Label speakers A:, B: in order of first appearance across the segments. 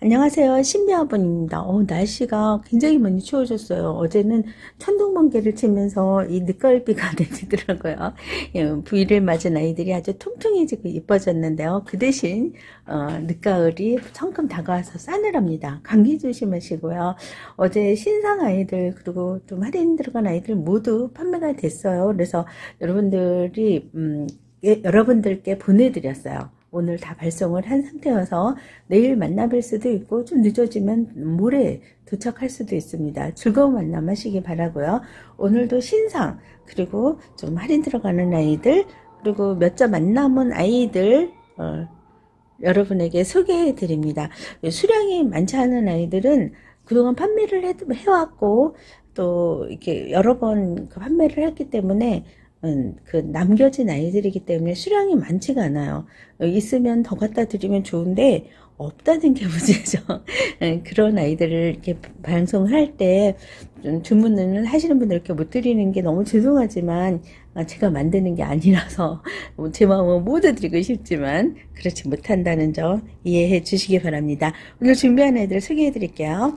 A: 안녕하세요. 신비아버님입니다. 어, 날씨가 굉장히 많이 추워졌어요. 어제는 천둥번개를 치면서 이 늦가을비가 내리더라고요. 예, 부위를 맞은 아이들이 아주 통통해지고 예뻐졌는데요. 그 대신 어, 늦가을이 성큼 다가와서 싸늘합니다. 감기 조심하시고요. 어제 신상 아이들 그리고 좀 할인 들어간 아이들 모두 판매가 됐어요. 그래서 여러분들이 음, 예, 여러분들께 보내드렸어요. 오늘 다 발송을 한 상태여서 내일 만나뵐 수도 있고 좀 늦어지면 모레 도착할 수도 있습니다. 즐거운 만남 하시기 바라고요. 오늘도 신상 그리고 좀 할인 들어가는 아이들 그리고 몇 점 안 남은 아이들 어, 여러분에게 소개해 드립니다. 수량이 많지 않은 아이들은 그동안 판매를 해, 해왔고 또 이렇게 여러 번그 판매를 했기 때문에 음, 그 남겨진 아이들이기 때문에 수량이 많지가 않아요. 있으면 더 갖다 드리면 좋은데 없다는 게 문제죠. 예, 그런 아이들을 이렇게 방송할 때 주문을 하시는 분들께 못 드리는 게 너무 죄송하지만 아, 제가 만드는 게 아니라서 제 마음은 모두 드리고 싶지만 그렇지 못한다는 점 이해해 주시기 바랍니다. 오늘 준비한 아이들 소개해 드릴게요.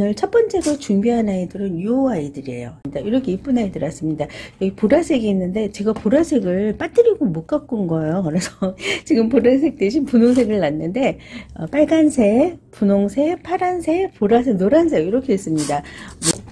A: 오늘 첫 번째로 준비한 아이들은 이 아이들이에요. 이렇게 이쁜 아이들 왔습니다. 여기 보라색이 있는데 제가 보라색을 빠뜨리고 못 갖고 온 거예요. 그래서 지금 보라색 대신 분홍색을 놨는데 어, 빨간색, 분홍색, 파란색, 보라색, 노란색 이렇게 있습니다.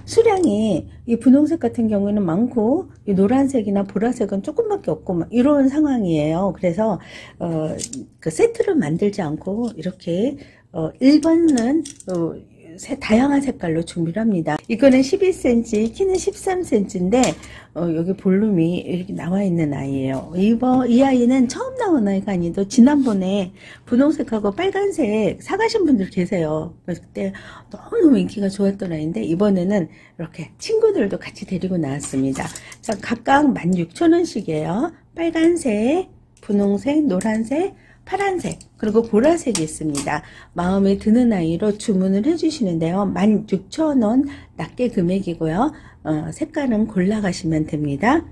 A: 수량이 이 분홍색 같은 경우에는 많고 이 노란색이나 보라색은 조금밖에 없고 이런 상황이에요. 그래서 어, 그 세트를 만들지 않고 이렇게 어, 1번은 어, 다양한 색깔로 준비를 합니다. 이거는 11cm, 키는 13cm인데 어, 여기 볼륨이 이렇게 나와 있는 아이예요. 이번 이 아이는 처음 나온 아이가 아니도 지난번에 분홍색하고 빨간색 사가신 분들 계세요. 그때 너무 인기가 좋았던 아이인데 이번에는 이렇게 친구들도 같이 데리고 나왔습니다. 자, 각각 16,000원씩이에요. 빨간색, 분홍색, 노란색, 파란색 그리고 보라색이 있습니다. 마음에 드는 아이로 주문을 해주시는데요. 16,000원 낮게 금액이고요. 어, 색깔은 골라가시면 됩니다.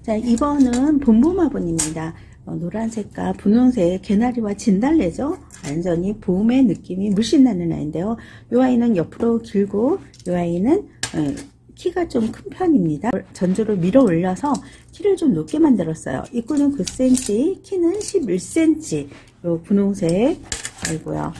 A: 자, 2번은 봄봄화분입니다. 어, 노란색과 분홍색 개나리와 진달래죠. 완전히 봄의 느낌이 물씬 나는 아이인데요. 이 아이는 옆으로 길고 이 아이는 어, 키가 좀 큰 편입니다. 전조를 밀어 올려서 키를 좀 높게 만들었어요. 입구는 9cm, 키는 11cm. 요 분홍색, 아이고요.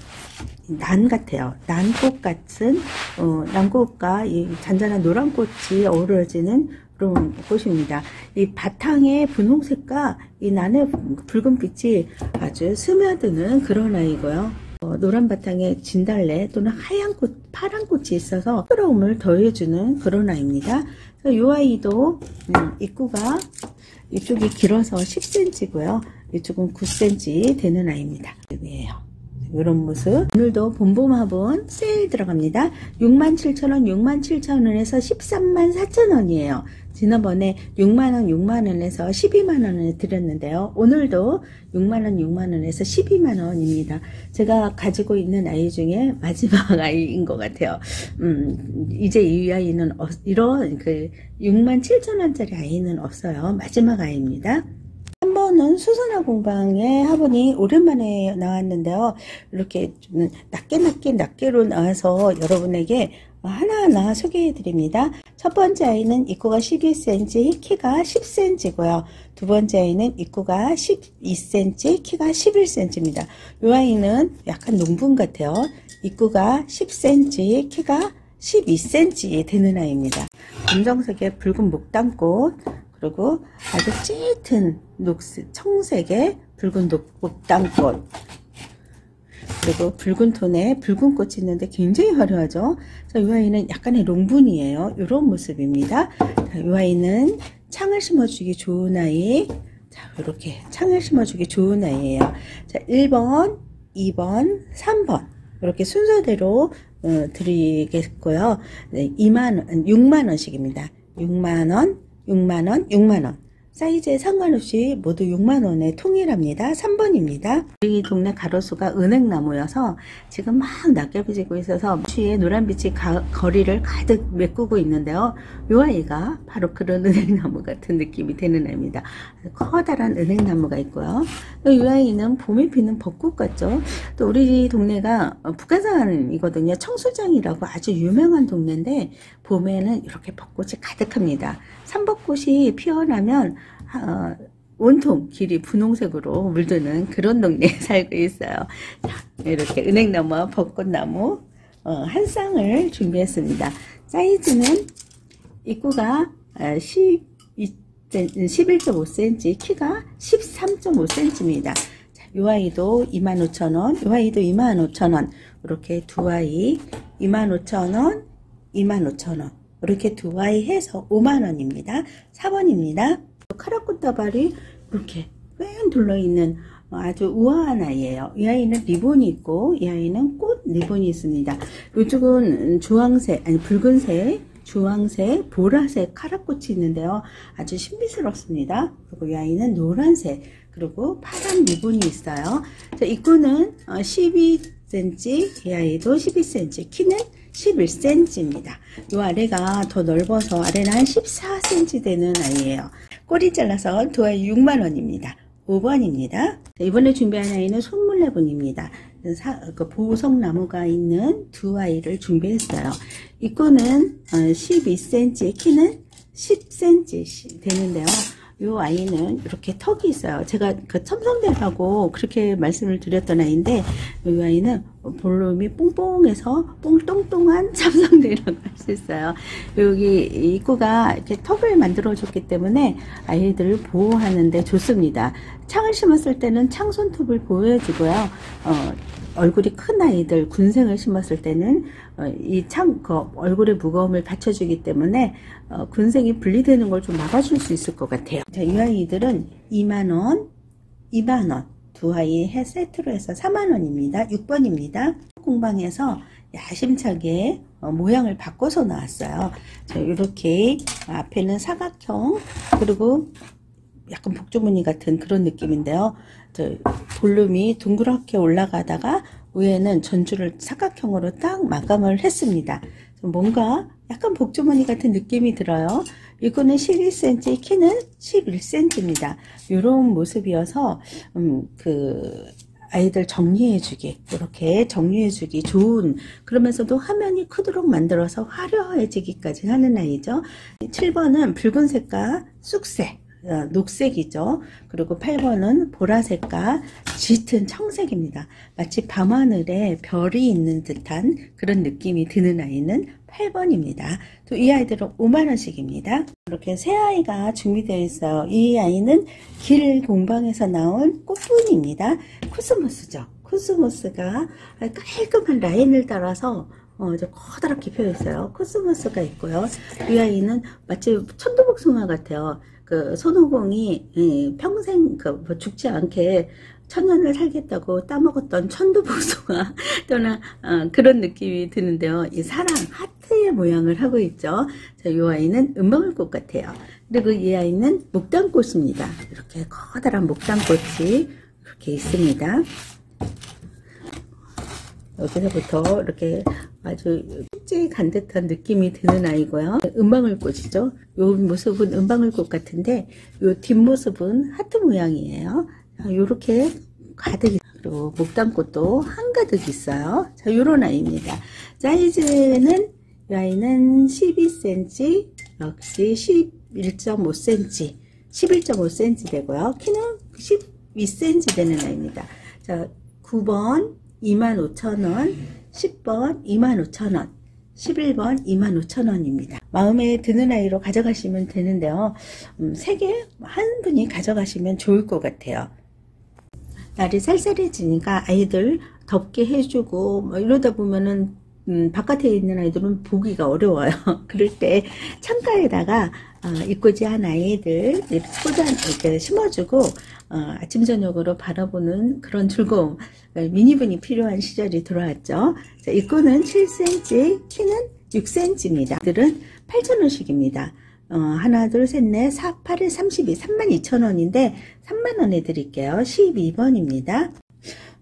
A: 난 같아요. 난꽃 같은, 어, 난꽃과 이 잔잔한 노란 꽃이 어우러지는 그런 꽃입니다. 이 바탕의 분홍색과 이 난의 붉은 빛이 아주 스며드는 그런 아이고요. 어, 노란 바탕에 진달래 또는 하얀 꽃, 파란 꽃이 있어서 부끄러움을 더해주는 그런 아이입니다. 이 아이도 음, 입구가 이쪽이 길어서 10cm고요. 이쪽은 9cm 되는 아이입니다. 여기에요. 이런 모습 오늘도 봄봄화분 세일 들어갑니다 67,000원 67,000원에서 13만 4천원이에요 지난번에 6만원 6만원에서 12만원을 드렸는데요. 오늘도 6만원 6만원에서 12만원입니다. 제가 가지고 있는 아이 중에 마지막 아이인 것 같아요. 음, 이제 이 아이는 어, 이런 그 6만 7천원짜리 아이는 없어요. 마지막 아이입니다. 한 번은 수선화 공방의 화분이 오랜만에 나왔는데요. 이렇게 좀 낮게 낮게 낮게로 나와서 여러분에게 하나하나 소개해 드립니다. 첫 번째 아이는 입구가 11cm, 키가 10cm고요. 두 번째 아이는 입구가 12cm, 키가 11cm입니다. 이 아이는 약간 농분 같아요. 입구가 10cm, 키가 12cm 되는 아이입니다. 검정색의 붉은 목단꽃, 그리고 아주 짙은 녹색, 청색의 붉은 목단꽃, 그리고 붉은 톤에 붉은 꽃이 있는데 굉장히 화려하죠. 자, 이 아이는 약간의 롱분이에요. 이런 모습입니다. 자, 이 아이는 창을 심어주기 좋은 아이. 자, 이렇게 창을 심어주기 좋은 아이예요. 자, 1번, 2번, 3번. 이렇게 순서대로 어, 드리겠고요. 네, 2만 원, 6만 원씩입니다. 6만 원, 6만 원, 6만 원. 사이즈에 상관없이 모두 6만원에 통일합니다. 3번입니다. 우리 동네 가로수가 은행나무여서 지금 막 낙엽이 지고 있어서 추위에 노란빛이 가, 거리를 가득 메꾸고 있는데요. 이 아이가 바로 그런 은행나무 같은 느낌이 드는 아이입니다. 커다란 은행나무가 있고요. 이 아이는 봄에 피는 벚꽃 같죠. 또 우리 동네가 북한산이거든요. 청수장이라고 아주 유명한 동네인데 봄에는 이렇게 벚꽃이 가득합니다. 삼벚꽃이 피어나면 어, 온통 길이 분홍색으로 물드는 그런 동네에 살고 있어요. 자, 이렇게 은행나무와 벚꽃나무 어, 한 쌍을 준비했습니다. 사이즈는 입구가 12, 11.5cm, 키가 13.5cm입니다. 이 아이도 25,000원, 이 아이도 25,000원, 이렇게 두 아이 25,000원, 25,000원, 이렇게 두 아이 해서 5만원입니다. 4번입니다. 카라꽃다발이 이렇게 뺑 둘러있는 아주 우아한 아이예요. 이 아이는 리본이 있고 이 아이는 꽃 리본이 있습니다. 이쪽은 주황색 아니 붉은색 주황색, 보라색 카라꽃이 있는데요. 아주 신비스럽습니다. 그리고 이 아이는 노란색, 그리고 파란 리본이 있어요. 자, 입구는 12cm, 이 아이도 12cm, 키는 11cm입니다. 이 아래가 더 넓어서 아래는 한 14cm 되는 아이예요. 꼬리 잘라서 두 아이 6만원입니다. 5번입니다. 이번에 준비한 아이는 손물레분입니다. 그 보석나무가 있는 두 아이를 준비했어요. 입구는 12cm, 어, 키는 10cm 되는데요. 이 아이는 이렇게 턱이 있어요. 제가 그 첨성대라고 그렇게 말씀을 드렸던 아이인데 이 아이는 볼륨이 뽕뽕해서 뽕똥똥한 첨성대라고 할 수 있어요. 여기 입구가 이렇게 턱을 만들어 줬기 때문에 아이들을 보호하는데 좋습니다. 창을 심었을 때는 창 손톱을 보호해주고요. 어, 얼굴이 큰 아이들 군생을 심었을 때는 어, 이참 그 얼굴의 무거움을 받쳐주기 때문에 어, 군생이 분리되는 걸 좀 막아줄 수 있을 것 같아요. 자, 이 아이들은 2만원, 2만원 두 아이 해 세트로 해서 4만원입니다. 6번입니다. 공방에서 야심차게 어, 모양을 바꿔서 나왔어요. 자, 이렇게 앞에는 사각형 그리고 약간 복주무늬 같은 그런 느낌인데요. 볼륨이 둥그렇게 올라가다가 위에는 전주를 사각형으로 딱 마감을 했습니다. 뭔가 약간 복주머니 같은 느낌이 들어요. 이거는 11cm, 키는 11cm입니다. 이런 모습이어서 음, 그 아이들 정리해주기 이렇게 정리해주기 좋은 그러면서도 화면이 크도록 만들어서 화려해지기까지 하는 아이죠. 7번은 붉은색과 쑥색 어, 녹색이죠. 그리고 8번은 보라색과 짙은 청색입니다. 마치 밤하늘에 별이 있는 듯한 그런 느낌이 드는 아이는 8번입니다. 또 이 아이들은 5만원씩입니다. 이렇게 새 아이가 준비되어 있어요. 이 아이는 길 공방에서 나온 꽃분입니다. 코스모스죠. 코스모스가 깔끔한 라인을 따라서 어, 이제 커다랗게 펴 있어요. 코스모스가 있고요. 이 아이는 마치 천도복숭아 같아요. 그 손오공이 예, 평생 그 뭐 죽지 않게 천년을 살겠다고 따먹었던 천도복숭아 또는 어, 그런 느낌이 드는데요. 이 사랑 하트의 모양을 하고 있죠. 자, 이 아이는 은방울꽃 같아요. 그리고 이 아이는 목단꽃입니다. 이렇게 커다란 목단꽃이 이렇게 있습니다. 여기서부터 이렇게 아주 축제에 간 듯한 느낌이 드는 아이고요. 은방울꽃이죠. 이 모습은 은방울꽃 같은데 이 뒷모습은 하트 모양이에요. 이렇게 가득 그리고 목단꽃도 한가득 있어요. 자, 요런 아이입니다. 사이즈는 이 아이는 12cm, 역시 11.5cm, 11.5cm 되고요. 키는 12cm 되는 아이입니다. 자, 9번 25,000원, 10번 25,000원, 11번 25,000원입니다. 마음에 드는 아이로 가져가시면 되는데요. 음, 3개 한 분이 가져가시면 좋을 것 같아요. 날이 쌀쌀해지니까 아이들 덥게 해주고 뭐 이러다 보면은 음, 바깥에 있는 아이들은 보기가 어려워요. 그럴 때 창가에다가 어, 이꼬지 한 아이들 포장 이렇게 심어주고 어, 아침 저녁으로 바라보는 그런 즐거움 어, 미니분이 필요한 시절이 들어왔죠. 자, 입구는 7cm, 키는 6cm입니다. 들은 8,000원씩입니다. 어, 하나, 둘, 셋, 넷, 4, 8일 32, 32,000원인데 3만원에 드릴게요. 12번입니다.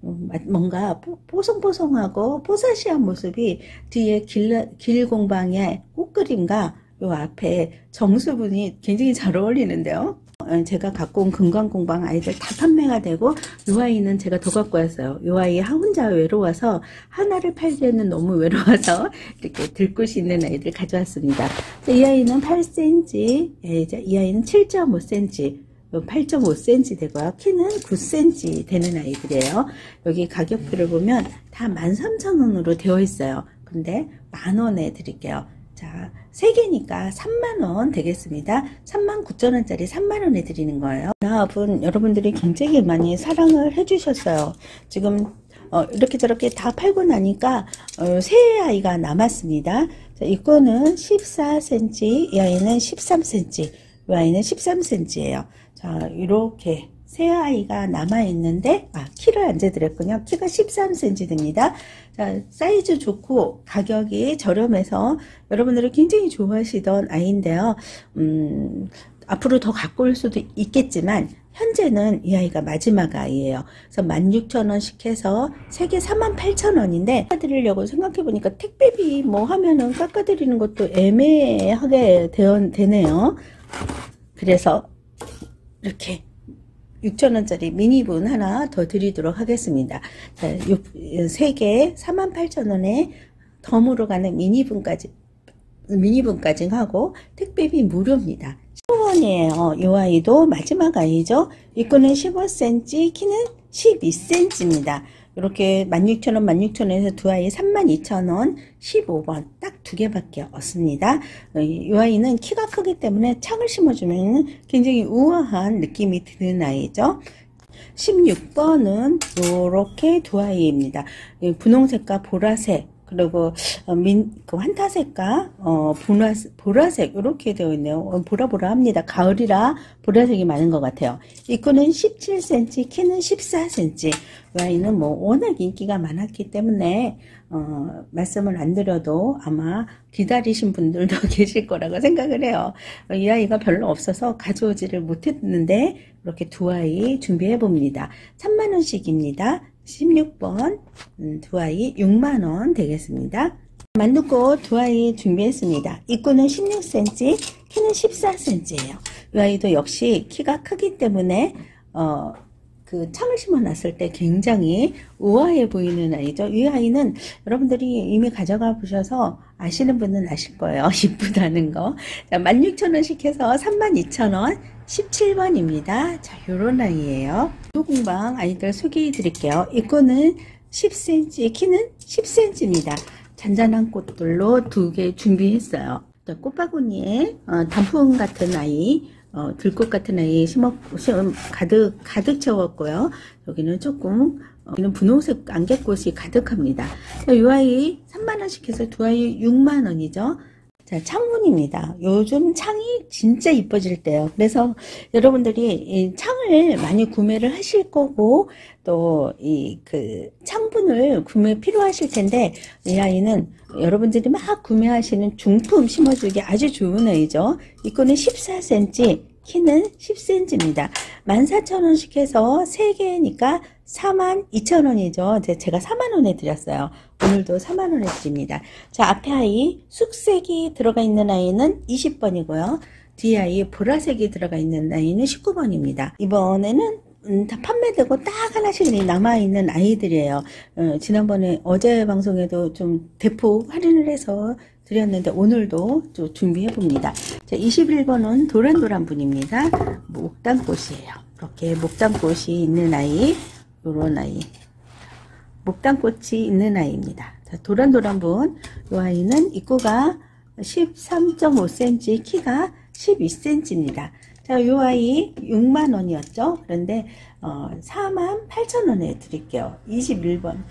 A: 음, 뭔가 뽀송뽀송하고 뽀사시한 모습이 뒤에 길, 길 공방의 꽃그림과 요 앞에 정수분이 굉장히 잘 어울리는데요. 어, 제가 갖고 온 금강공방 아이들 다 판매가 되고 요 아이는 제가 더 갖고 왔어요. 요 아이 혼자 외로워서 하나를 팔기에는 너무 외로워서 이렇게 들고 있는 아이들 가져왔습니다. 이 아이는 8cm, 예, 이 아이는 7.5cm 8.5cm 되고요. 키는 9cm 되는 아이들이에요. 여기 가격표를 보면 다 13,000원으로 되어 있어요. 근데 만원에 드릴게요. 자, 3개니까 3만원 되겠습니다. 39,000원짜리 3만원에 드리는 거예요. 나합은 여러분들이 굉장히 많이 사랑을 해주셨어요. 지금 어, 이렇게 저렇게 다 팔고 나니까 어, 새 아이가 남았습니다. 자, 이거는 14cm, 이 아이는 13cm, 이 아이는 13cm예요. 자, 이렇게 새 아이가 남아있는데, 아, 키를 안 재드렸군요. 키가 13cm 됩니다. 자, 사이즈 좋고, 가격이 저렴해서 여러분들이 굉장히 좋아하시던 아이인데요. 음, 앞으로 더 갖고 올 수도 있겠지만, 현재는 이 아이가 마지막 아이예요. 그래서 16,000원씩 해서 3개 48,000원인데 깎아드리려고 생각해보니까 택배비 뭐 하면은 깎아드리는 것도 애매하게 되네요. 그래서 이렇게 6천원짜리 미니분 하나 더 드리도록 하겠습니다. 자, 3개 48,000원에 덤으로 가는 미니분까지 미니분까지 하고 택배비 무료입니다. 10원이에요. 이 아이도 마지막 아이죠. 입구는 15cm, 키는 12cm입니다. 이렇게 16,000원, 16,000원에서 두 아이 32,000원, 15번 딱 두 개밖에 없습니다. 이 아이는 키가 크기 때문에 창을 심어주면 굉장히 우아한 느낌이 드는 아이죠. 16번은 이렇게 두 아이입니다. 분홍색과 보라색 그리고 어, 민, 그 환타색과 어, 보라, 보라색 이렇게 되어 있네요. 어, 보라보라 합니다. 가을이라 보라색이 많은 것 같아요. 입구는 17cm, 키는 14cm. 이 아이는 뭐 워낙 인기가 많았기 때문에 어, 말씀을 안 드려도 아마 기다리신 분들도 계실 거라고 생각을 해요. 이 아이가 별로 없어서 가져오지를 못했는데 이렇게 두 아이 준비해 봅니다. 3만원씩입니다. 16번 음, 두 아이 6만원 되겠습니다. 만두꽃 두 아이 준비했습니다. 입구는 16cm, 키는 14cm예요. 이 아이도 역시 키가 크기 때문에 어, 그 창을 심어놨을 때 굉장히 우아해 보이는 아이죠. 이 아이는 여러분들이 이미 가져가 보셔서 아시는 분은 아실 거예요. 이쁘다는 거. 자, 16,000원씩 해서 32,000원 17번입니다. 자, 요런 아이예요. 공방 아이들 소개해 드릴게요. 이거는 10cm, 키는 10cm입니다. 잔잔한 꽃들로 두 개 준비했어요. 꽃바구니에 어, 단풍 같은 아이, 어, 들꽃 같은 아이 심어, 심, 가득, 가득 채웠고요. 여기는 조금, 어, 여기는 분홍색 안개꽃이 가득합니다. 이 아이 3만원씩 해서 두 아이 6만원이죠. 자, 창문입니다. 요즘 창이 진짜 이뻐질 때요. 그래서 여러분들이 이 창을 많이 구매를 하실 거고, 또 이 그 창문을 구매 필요하실 텐데, 이 아이는 여러분들이 막 구매하시는 중품 심어주기 아주 좋은 아이죠. 이 거는 14cm, 키는 10cm입니다. 14,000원씩 해서 3개니까 42,000원이죠. 제가 4만원에 드렸어요. 오늘도 4만원에 드립니다. 자, 앞에 아이 숙색이 들어가 있는 아이는 20번이고요. 뒤에 아이 보라색이 들어가 있는 아이는 19번입니다. 이번에는 음, 다 판매되고 딱 하나씩 남아있는 아이들이에요. 어, 지난번에 어제 방송에도 좀 대폭 할인을 해서 드렸는데 오늘도 좀 준비해 봅니다. 자, 21번은 도란도란 분입니다. 목단꽃이에요. 이렇게 목단꽃이 있는 아이, 요런 아이. 목단꽃이 있는 아이입니다. 자, 도란도란 분. 이 아이는 입구가 13.5cm, 키가 12cm입니다. 자, 이 아이 6만 원이었죠? 그런데, 어, 4만 8천 원에 드릴게요. 21번.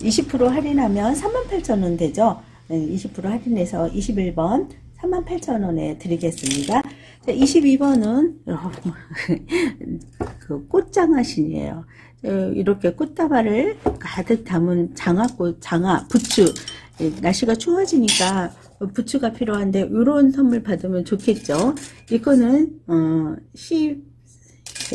A: 20% 할인하면 3만 8천 원 되죠? 20% 할인해서 21번 38,000원에 드리겠습니다. 자, 22번은 그 꽃장화신이에요. 이렇게 꽃다발을 가득 담은 장화꽃, 장화, 부추. 날씨가 추워지니까 부츠가 필요한데 이런 선물 받으면 좋겠죠. 이거는 어, 10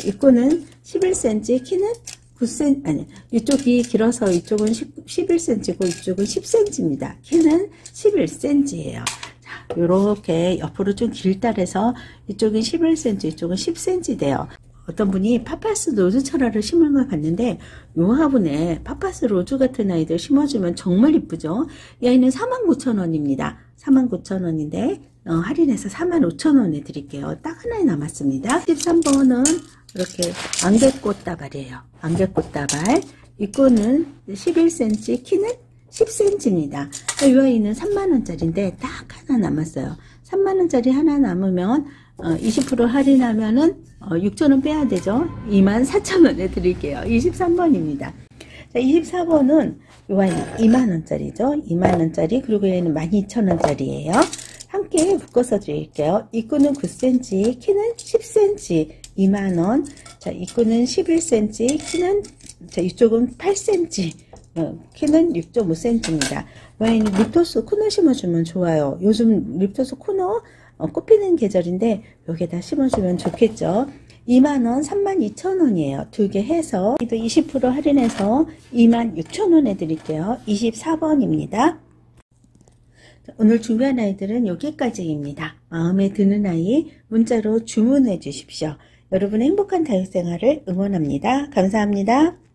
A: 이거는 11cm 키는 9cm 아니 이쪽이 길어서 이쪽은 10, 11cm고 이쪽은 10cm입니다. 키는 11cm예요. 자, 요렇게 옆으로 좀 길다래서 이쪽은 11cm 이쪽은 10cm 돼요. 어떤 분이 파파스 로즈 철화를 심은 걸 봤는데 요 화분에 파파스 로즈 같은 아이들 심어주면 정말 이쁘죠. 이 아이는 49,000원입니다. 49,000원인데 어, 할인해서 45,000원에 드릴게요. 딱 하나에 남았습니다. 13번은 이렇게 안개꽃 다발이에요. 안개꽃 다발. 이거는 11cm, 키는 10cm입니다. 이 아이는 3만원짜리인데 딱 하나 남았어요. 3만원짜리 하나 남으면 어, 20% 할인하면은 어, 6,000원 빼야 되죠. 24,000원에 드릴게요. 23번입니다. 자, 24번은 요 아이 2만원짜리죠. 2만원짜리 그리고 얘는 12,000원짜리예요. 함께 묶어서 드릴게요. 입구는 9cm, 키는 10cm, 2만원. 자, 입구는 11cm, 키는, 자, 이쪽은 8cm, 어, 키는 6.5cm입니다. 와인 립토스 코너 심어주면 좋아요. 요즘 립토스 코너 어, 꽃피는 계절인데 여기다 심어주면 좋겠죠. 2만원, 32,000원이에요. 두 개 해서 20% 할인해서 26,000원에 드릴게요. 24번입니다. 오늘 준비한 아이들은 여기까지입니다. 마음에 드는 아이 문자로 주문해 주십시오. 여러분의 행복한 다육생활을 응원합니다. 감사합니다.